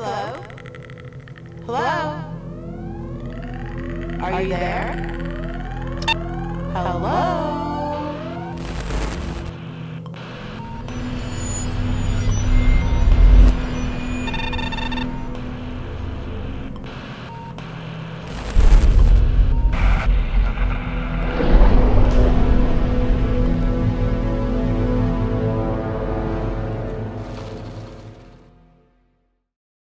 Hello? Hello? Are you there? Hello?